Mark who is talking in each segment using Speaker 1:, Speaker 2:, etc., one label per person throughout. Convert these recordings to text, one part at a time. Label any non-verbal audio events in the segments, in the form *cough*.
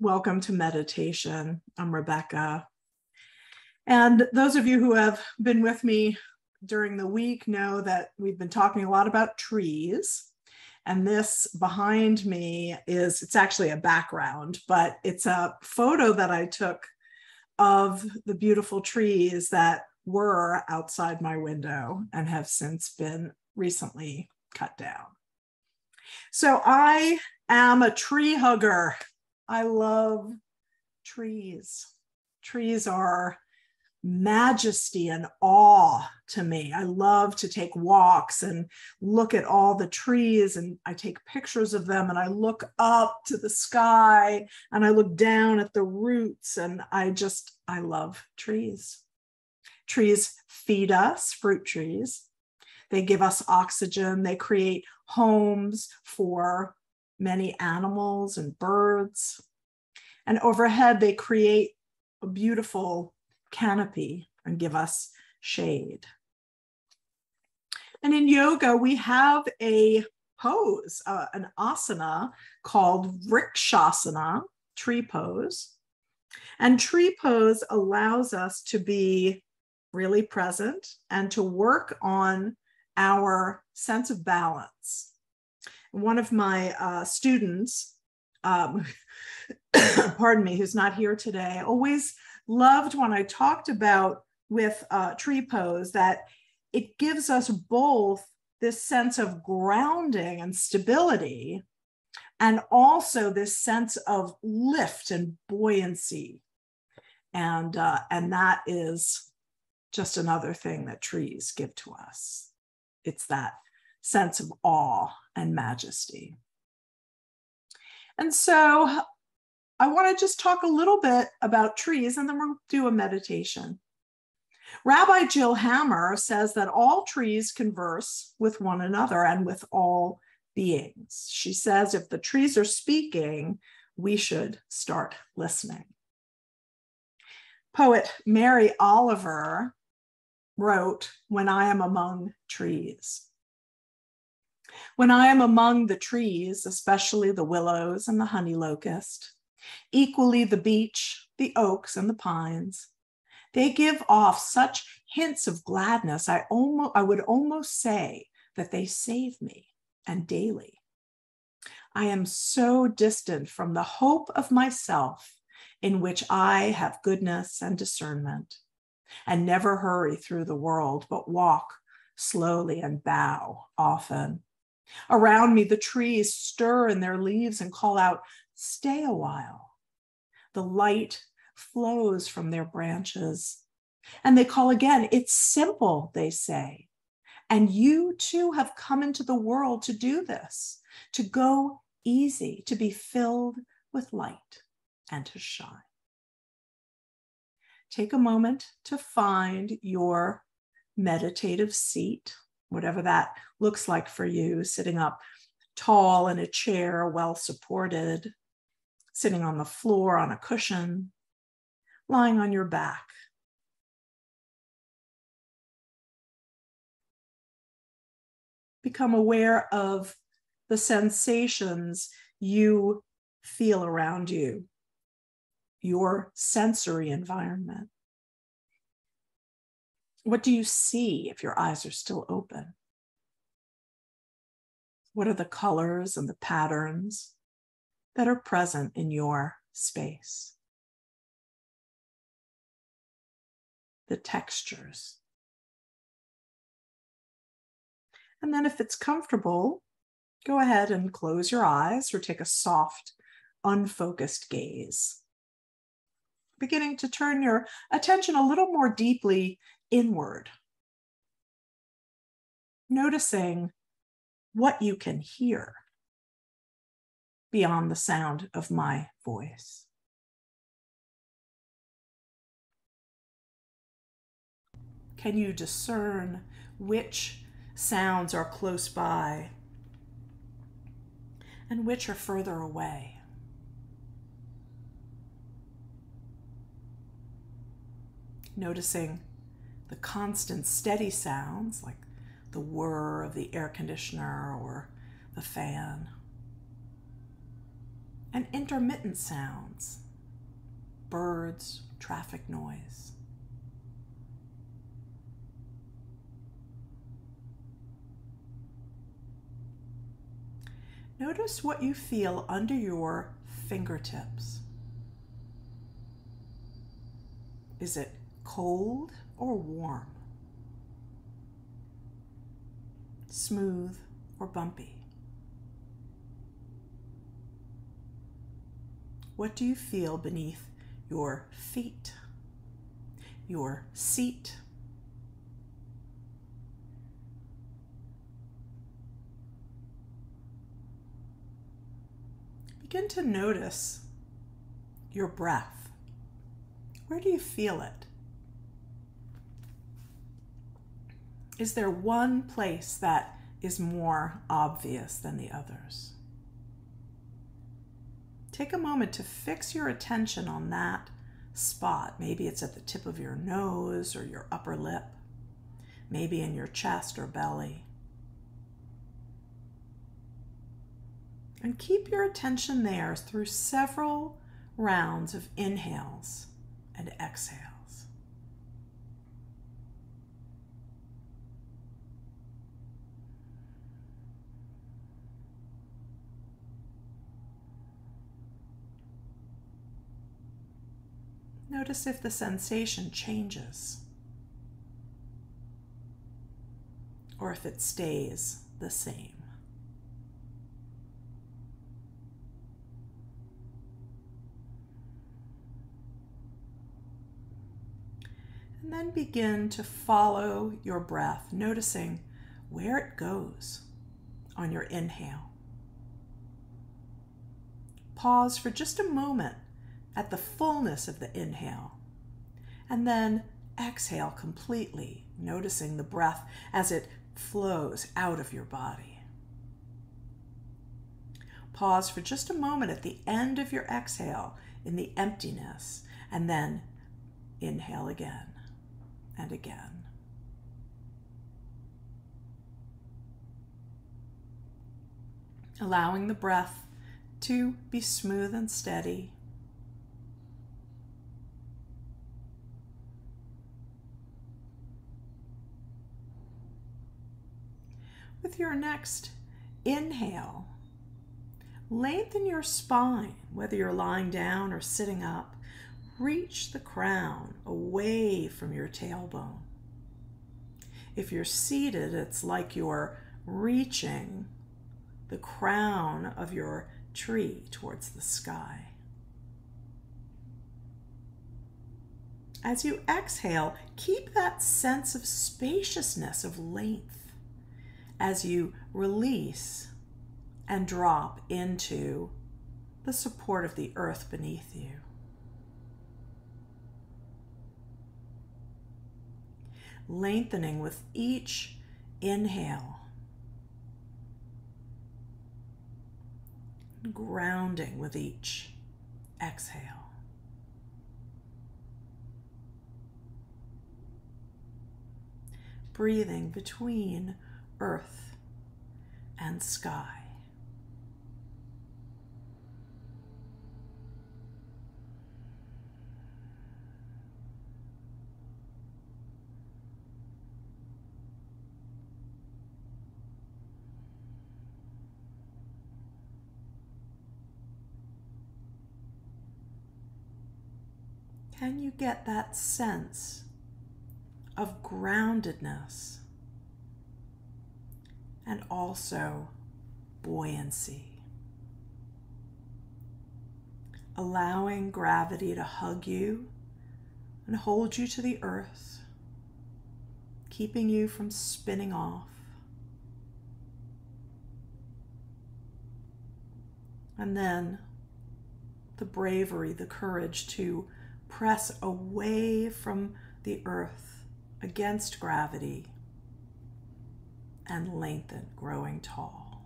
Speaker 1: welcome to meditation. I'm Rebecca. And those of you who have been with me during the week know that we've been talking a lot about trees. And this behind me is, it's actually a background, but it's a photo that I took of the beautiful trees that were outside my window and have since been recently cut down. So I am a tree hugger. I love trees. Trees are majesty and awe to me. I love to take walks and look at all the trees and I take pictures of them and I look up to the sky and I look down at the roots and I just, I love trees. Trees feed us, fruit trees. They give us oxygen. They create homes for many animals and birds. And overhead, they create a beautiful canopy and give us shade. And in yoga, we have a pose, uh, an asana called Vrikshasana, tree pose. And tree pose allows us to be really present and to work on our sense of balance. One of my uh, students, um, *laughs* *coughs* pardon me, who's not here today, always loved when I talked about with uh, tree pose that it gives us both this sense of grounding and stability and also this sense of lift and buoyancy. And uh, and that is just another thing that trees give to us. It's that sense of awe and majesty. And so I want to just talk a little bit about trees and then we'll do a meditation. Rabbi Jill Hammer says that all trees converse with one another and with all beings. She says if the trees are speaking, we should start listening. Poet Mary Oliver wrote, When I am among trees. When I am among the trees, especially the willows and the honey locust, equally the beech, the oaks, and the pines. They give off such hints of gladness, I, almost, I would almost say that they save me, and daily. I am so distant from the hope of myself in which I have goodness and discernment, and never hurry through the world, but walk slowly and bow often. Around me, the trees stir in their leaves and call out, Stay a while. The light flows from their branches. And they call again. It's simple, they say. And you too have come into the world to do this, to go easy, to be filled with light and to shine. Take a moment to find your meditative seat, whatever that looks like for you, sitting up tall in a chair, well supported, sitting on the floor on a cushion, lying on your back. Become aware of the sensations you feel around you, your sensory environment. What do you see if your eyes are still open? What are the colors and the patterns? That are present in your space. The textures. And then, if it's comfortable, go ahead and close your eyes or take a soft, unfocused gaze. Beginning to turn your attention a little more deeply inward. Noticing what you can hear beyond the sound of my voice. Can you discern which sounds are close by and which are further away? Noticing the constant steady sounds like the whir of the air conditioner or the fan and intermittent sounds, birds, traffic noise. Notice what you feel under your fingertips. Is it cold or warm? Smooth or bumpy? What do you feel beneath your feet, your seat? Begin to notice your breath. Where do you feel it? Is there one place that is more obvious than the others? Take a moment to fix your attention on that spot. Maybe it's at the tip of your nose or your upper lip, maybe in your chest or belly. And keep your attention there through several rounds of inhales and exhales. Notice if the sensation changes or if it stays the same. And then begin to follow your breath, noticing where it goes on your inhale. Pause for just a moment at the fullness of the inhale. And then exhale completely, noticing the breath as it flows out of your body. Pause for just a moment at the end of your exhale in the emptiness, and then inhale again and again. Allowing the breath to be smooth and steady with your next inhale, lengthen your spine, whether you're lying down or sitting up. Reach the crown away from your tailbone. If you're seated, it's like you're reaching the crown of your tree towards the sky. As you exhale, keep that sense of spaciousness, of length as you release and drop into the support of the earth beneath you. Lengthening with each inhale, grounding with each exhale. Breathing between earth and sky. Can you get that sense of groundedness and also buoyancy. Allowing gravity to hug you and hold you to the earth, keeping you from spinning off. And then the bravery, the courage to press away from the earth against gravity and lengthen, growing tall.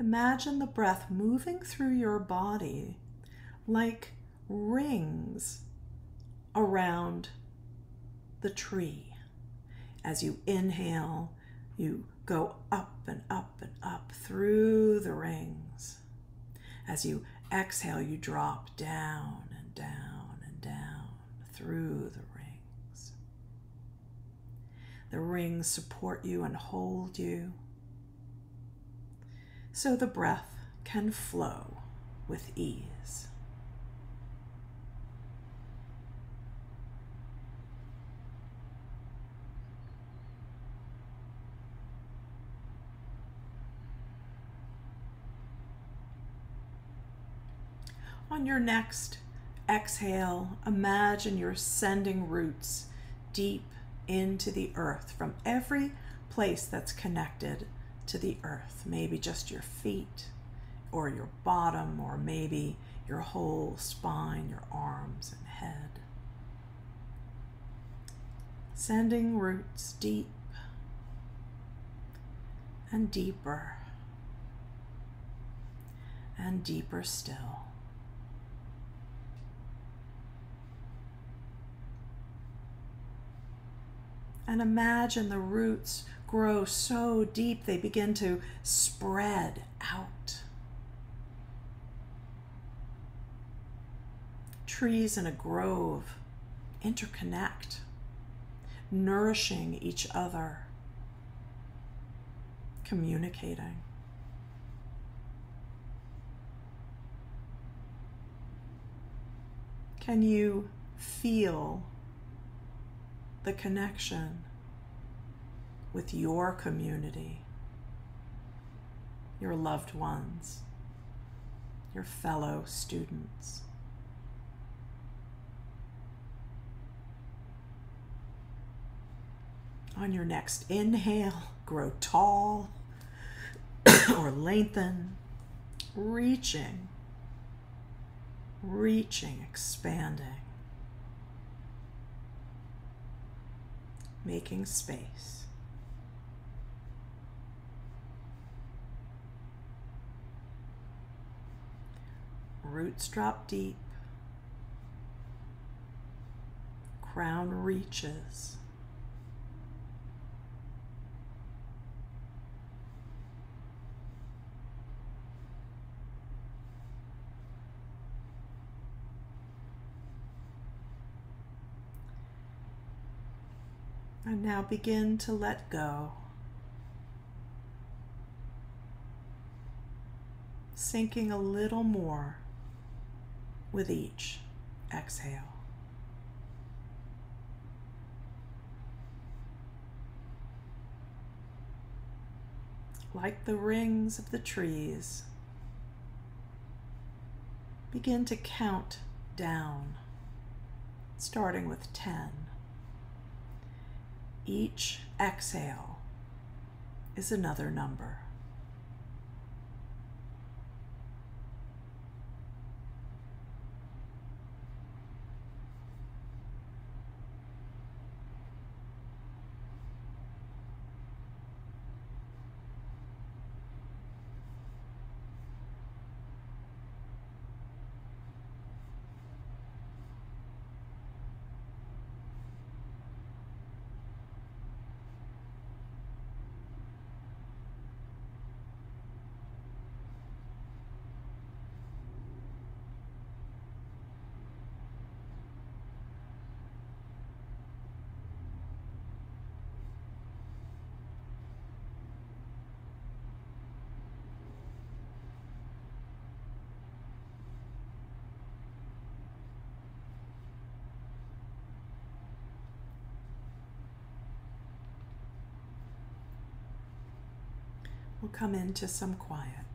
Speaker 1: Imagine the breath moving through your body like rings around the tree. As you inhale, you go up and up and up through the rings. As you exhale, you drop down and down and down through the rings. The rings support you and hold you so the breath can flow with ease. On your next exhale, imagine you're sending roots deep into the earth from every place that's connected to the earth. Maybe just your feet or your bottom, or maybe your whole spine, your arms and head. Sending roots deep and deeper and deeper still. And imagine the roots grow so deep they begin to spread out. Trees in a grove interconnect, nourishing each other, communicating. Can you feel the connection with your community, your loved ones, your fellow students. On your next inhale, grow tall or lengthen, reaching, reaching, expanding. Making space. Roots drop deep, crown reaches. And now begin to let go. Sinking a little more with each exhale. Like the rings of the trees, begin to count down, starting with 10. Each exhale is another number. We'll come into some quiet.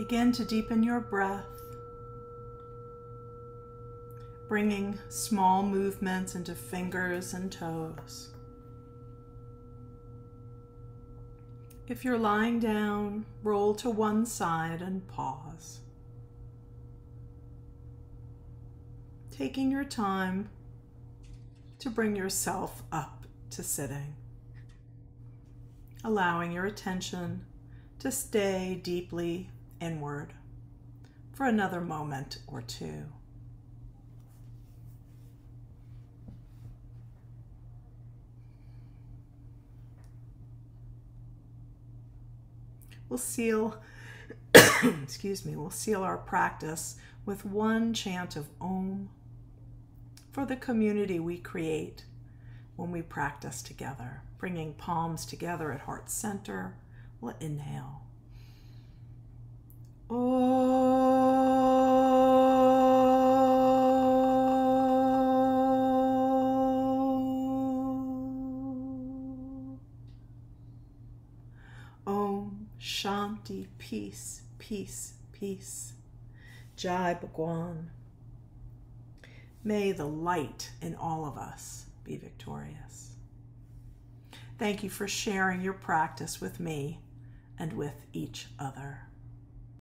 Speaker 1: Begin to deepen your breath, bringing small movements into fingers and toes. If you're lying down, roll to one side and pause. Taking your time to bring yourself up to sitting, allowing your attention to stay deeply inward for another moment or two. We'll seal, *coughs* excuse me, we'll seal our practice with one chant of Om for the community we create when we practice together, bringing palms together at heart center. We'll inhale. Om Shanti, peace, peace, peace. Jai Bhagwan. May the light in all of us be victorious. Thank you for sharing your practice with me and with each other.